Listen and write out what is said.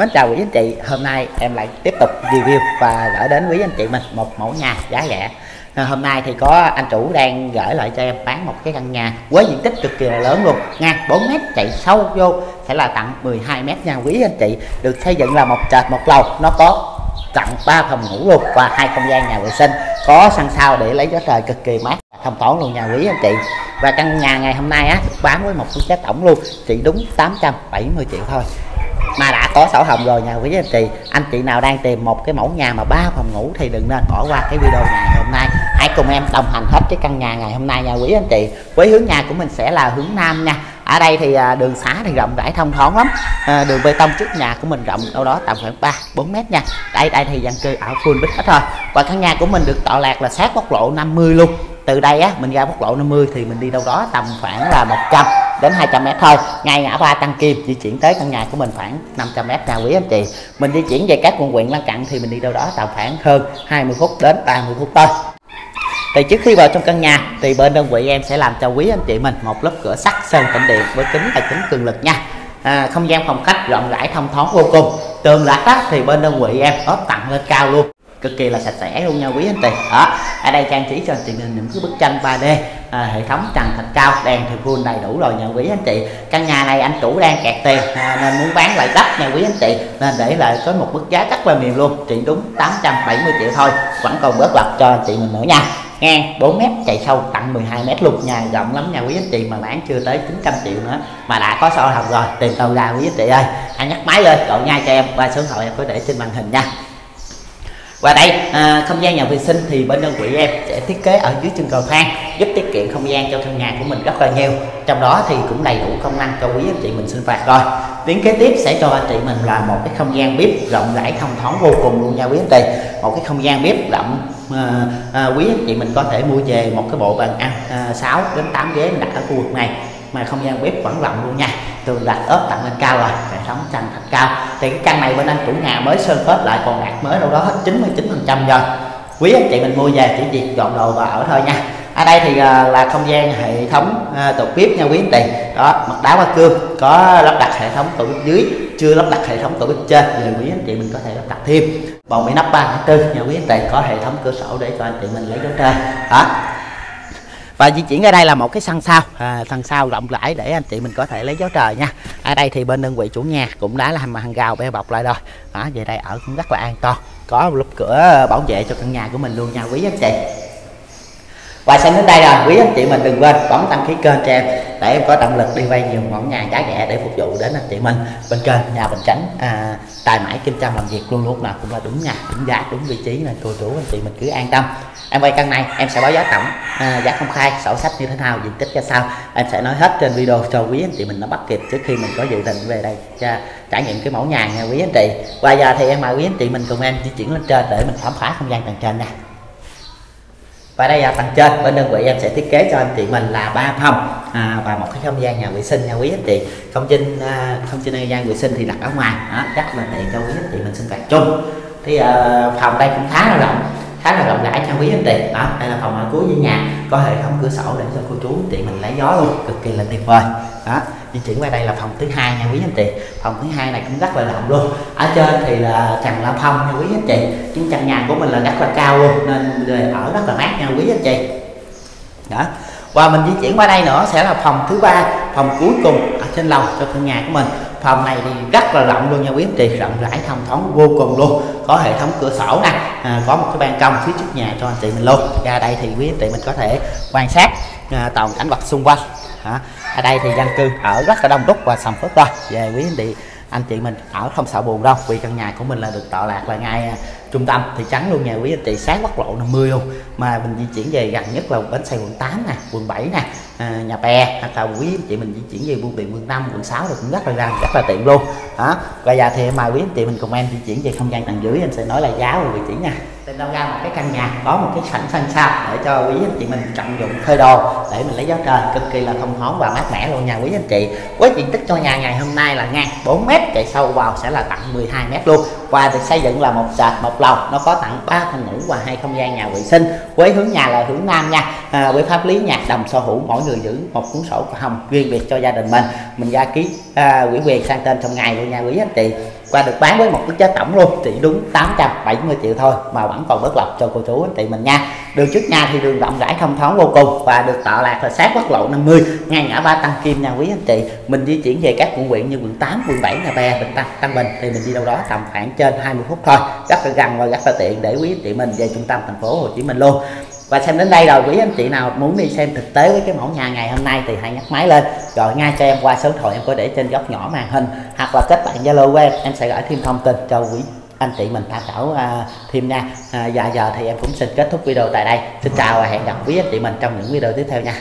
Mến chào quý anh chị, hôm nay em lại tiếp tục review và gửi đến quý anh chị mình một mẫu nhà giá rẻ. À, Hôm nay thì có anh chủ đang gửi lại cho em bán một cái căn nhà với diện tích cực kỳ là lớn luôn Ngang 4m chạy sâu vô sẽ là tặng 12m nha quý anh chị. Được xây dựng là một trệt một lầu, nó có tặng 3 phòng ngủ luôn và hai không gian nhà vệ sinh Có sân sau để lấy gió trời cực kỳ mát thông thoáng luôn nhà quý anh chị. Và căn nhà ngày hôm nay á bán với một giá tổng luôn chỉ đúng 870 triệu thôi mà đã có sổ hồng rồi nha quý anh chị. Anh chị nào đang tìm một cái mẫu nhà mà ba phòng ngủ thì đừng nên bỏ qua cái video ngày hôm nay. Hãy cùng em đồng hành hết cái căn nhà ngày hôm nay nha quý anh chị. Với hướng nhà của mình sẽ là hướng nam nha. Ở đây thì à, đường xá thì rộng rãi thông thoáng lắm. À, đường bê tông trước nhà của mình rộng đâu đó tầm khoảng 3 4 mét nha. Đây đây thì dân cư ở full bích hết thôi và căn nhà của mình được tọa lạc là sát quốc lộ 50 luôn. Từ đây á mình ra quốc lộ 50 thì mình đi đâu đó tầm khoảng là 100 đến 200m thôi. Ngay ngã ba Tăng Kim di chuyển tới căn nhà của mình khoảng 500m nha quý anh chị. Mình di chuyển về các quận huyện lân cận thì mình đi đâu đó tầm khoảng hơn 20 phút đến 30 phút thôi. Thì trước khi vào trong căn nhà thì bên đơn vị em sẽ làm cho quý anh chị mình một lớp cửa sắt sơn tĩnh điện với kính là kính cường lực nha. À, không gian phòng khách rộng rãi thông thoáng vô cùng. Tường lát á, thì bên đơn vị em ốp tặng lên cao luôn cực kỳ là sạch sẽ luôn nha quý anh chị. Đó ở đây trang trí cho chị mình những cái bức tranh 3D à, hệ thống trần thạch cao đèn thì full đầy đủ rồi nha quý anh chị. Căn nhà này anh chủ đang kẹt tiền à, nên muốn bán lại đất nha quý anh chị nên để lại có một mức giá rất là mềm luôn chỉ đúng 870 triệu thôi vẫn còn bớt lọc cho anh chị mình nữa nha. Ngang 4 mét chạy sâu tặng 12 mét luôn nhà rộng lắm nha quý anh chị mà bán chưa tới 900 triệu nữa mà đã có sổ hồng rồi tìm đâu ra quý anh chị ơi. Anh nhắc máy lên gọi ngay cho em qua số điện thoại em có để trên màn hình nha và đây à, không gian nhà vệ sinh thì bên đơn vị em sẽ thiết kế ở dưới chân cầu thang giúp tiết kiệm không gian cho căn nhà của mình rất là nhiều. Trong đó thì cũng đầy đủ công năng cho quý anh chị mình sinh hoạt rồi. Tiếng kế tiếp sẽ cho anh chị mình là một cái không gian bếp rộng rãi thông thoáng vô cùng luôn nha quý anh chị. Một cái không gian bếp rộng à, à, quý anh chị mình có thể mua về một cái bộ bàn ăn à, 6 đến 8 ghế đặt ở khu vực này. Mà không gian bếp vẫn rộng luôn nha thường đặt ốp tặng lên cao rồi hệ thống trần thạch cao. Thì cái căn này bên anh chủ nhà mới sơn phết lại còn đạt mới đâu đó hết 99 phần trăm rồi. Quý anh chị mình mua về chỉ việc dọn đồ và ở thôi nha. Ở đây thì à, là không gian hệ thống à, tủ bếp nha quý anh chị đó mặt đá hoa cương có lắp đặt hệ thống tủ bếp dưới chưa lắp đặt hệ thống tủ bếp trên thì quý anh chị mình có thể lắp đặt thêm. Bộ mỹ nắp ba tư nha quý anh chị có hệ thống cửa sổ để cho anh chị mình lấy đồ chơi, đó và di chuyển ở đây là một cái sân sau. À, sân sau rộng rãi để anh chị mình có thể lấy gió trời nha. Ở đây thì bên đơn vị chủ nhà cũng đã làm hàng rào bê bọc lại rồi. Đó về đây ở cũng rất là an toàn. Có một lớp cửa bảo vệ cho căn nhà của mình luôn nha quý anh chị. Và xem đến đây rồi quý anh chị mình đừng quên bấm đăng ký kênh cho em để em có động lực đi vay nhiều mẫu nhà giá rẻ để phục vụ đến anh chị mình. Bên kênh nhà bình chánh à, tài mãi kim trang làm việc luôn lúc nào cũng là đúng nhà đúng giá đúng vị trí nên cô chủ anh chị mình cứ an tâm. Em vay căn này em sẽ báo giá tổng à, giá công khai sổ sách như thế nào diện tích ra sao. Em sẽ nói hết trên video cho quý anh chị mình nó bắt kịp trước khi mình có dự định về đây cho trải nghiệm cái mẫu nhà nha quý anh chị. Và giờ thì em mời quý anh chị mình cùng em di chuyển lên trên để mình khám phá không gian tầng trên nha và đây là tầng trên bên đơn vị em sẽ thiết kế cho anh chị mình là ba phòng. À, và một cái không gian nhà vệ sinh nha quý anh chị. Không trên à, không trên gian vệ sinh thì đặt ở ngoài. Đó, chắc là tiện cho quý anh chị mình sinh hoạt chung. Thì à, phòng đây cũng khá là rộng khá là rộng rãi cho quý anh chị. Đó, đây là phòng ở cuối với nhà, có hệ thống cửa sổ để cho cô chú tiện mình lấy gió luôn, cực kỳ là tuyệt vời. Đó, di chuyển qua đây là phòng thứ hai nha quý anh chị. Phòng thứ hai này cũng rất là rộng luôn. Ở trên thì là trần la phong nha quý anh chị. Nhưng trần nhà của mình là rất là cao luôn, nên ở rất là mát nha quý anh chị. Đó, và mình di chuyển qua đây nữa sẽ là phòng thứ ba, phòng cuối cùng ở trên lầu cho căn nhà của mình phòng này thì rất là rộng luôn nha quý anh chị rộng rãi thông thoáng vô cùng luôn. Có hệ thống cửa sổ nè à, có một cái ban công phía trước nhà cho anh chị mình luôn. Ra đây thì quý anh chị mình có thể quan sát à, toàn cảnh vật xung quanh. À, ở đây thì dân cư ở rất là đông đúc và sầm phất rồi. Về quý anh chị anh chị mình ở không sợ buồn đâu vì căn nhà của mình là được tọa lạc là ngay à, trung tâm. Thị trấn luôn nha quý anh chị sát quốc lộ 50 luôn. Mà mình di chuyển về gần nhất là bến xe quận 8 nè quận 7 nè à, nhà bè. Hoặc là quý anh chị mình di chuyển về bưu điện quận 5 quận 6 rồi cũng rất là gần rất là tiện luôn. Đó bây giờ thì mời quý anh chị mình cùng em di chuyển về không gian tầng dưới em sẽ nói là giá và vị trí nha tìm đâu ra một cái căn nhà có một cái sảnh sân sau để cho quý anh chị mình trọng dụng thuê đồ để mình lấy gió trời cực kỳ là thông thoáng và mát mẻ luôn nha quý anh chị. Với diện tích cho nhà ngày hôm nay là ngang 4 mét chạy sâu vào sẽ là tặng 12 mét luôn. Và được xây dựng là một sạch một lầu nó có tặng 3 phòng ngủ và hai không gian nhà vệ sinh. Với hướng nhà là hướng nam nha. À, với pháp lý nhà đồng sở hữu mỗi người giữ một cuốn sổ hồng riêng biệt cho gia đình mình. Mình ra ký à, quỹ quyền sang tên trong ngày luôn nha quý anh chị và được bán với một cái giá tổng luôn, chỉ đúng 870 triệu thôi, mà vẫn còn bất lộc cho cô chú, anh chị mình nha. Đường trước nhà thì đường rộng rãi thông thoáng vô cùng, và được tọa lạc là sát quốc lộ 50 ngay ngã ba Tăng Kim nha quý anh chị. Mình di chuyển về các quận huyện như quận 8 quận 7 Nhà Bè, Bình Tân Tân Bình, thì mình đi đâu đó tầm khoảng trên 20 phút thôi. Rất là gần và rất là tiện để quý anh chị mình về trung tâm thành phố Hồ Chí Minh luôn và xem đến đây rồi quý anh chị nào muốn đi xem thực tế với cái mẫu nhà ngày hôm nay thì hãy nhấc máy lên. Gọi ngay cho em qua số điện thoại em có để trên góc nhỏ màn hình hoặc là kết bạn zalo của em. Em sẽ gửi thêm thông tin cho quý anh chị mình tham khảo uh, thêm nha. À, dạ giờ thì em cũng xin kết thúc video tại đây. Xin chào và hẹn gặp quý anh chị mình trong những video tiếp theo nha.